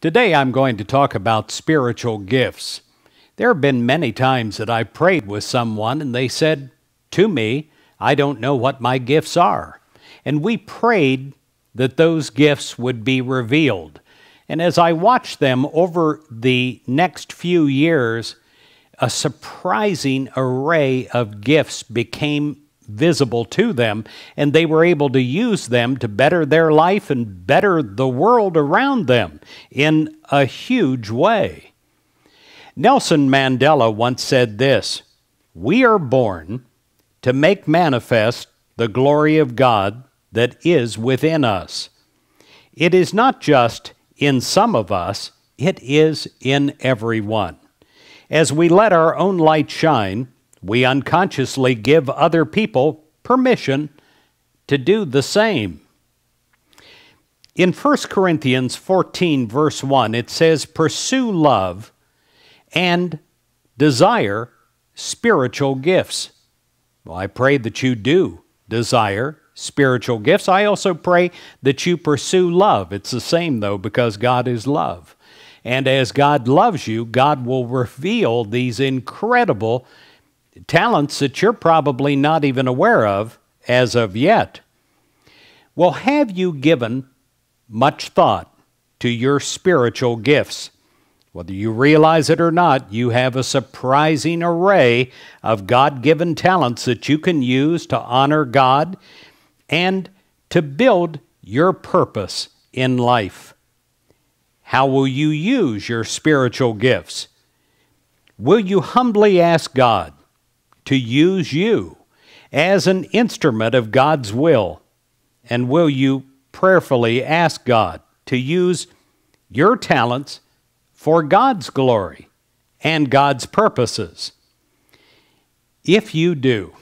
Today I'm going to talk about spiritual gifts. There have been many times that I've prayed with someone and they said to me, I don't know what my gifts are. And we prayed that those gifts would be revealed. And as I watched them over the next few years, a surprising array of gifts became visible to them, and they were able to use them to better their life and better the world around them in a huge way. Nelson Mandela once said this We are born to make manifest the glory of God that is within us. It is not just in some of us, it is in everyone. As we let our own light shine, we unconsciously give other people permission to do the same. In 1 Corinthians 14, verse 1, it says, Pursue love and desire spiritual gifts. Well, I pray that you do desire spiritual gifts. I also pray that you pursue love. It's the same, though, because God is love. And as God loves you, God will reveal these incredible talents that you're probably not even aware of as of yet. Well, have you given much thought to your spiritual gifts? Whether you realize it or not, you have a surprising array of God given talents that you can use to honor God and to build your purpose in life. How will you use your spiritual gifts? Will you humbly ask God to use you as an instrument of God's will? And will you prayerfully ask God to use your talents for God's glory and God's purposes? If you do,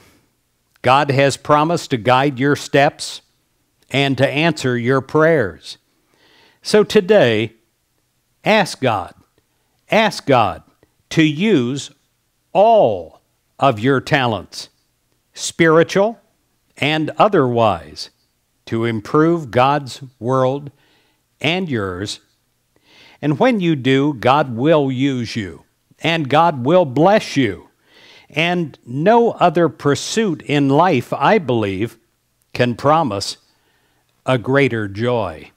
God has promised to guide your steps and to answer your prayers. So today, ask God, ask God to use all of your talents, spiritual and otherwise, to improve God's world and yours. And when you do, God will use you, and God will bless you. And no other pursuit in life, I believe, can promise a greater joy.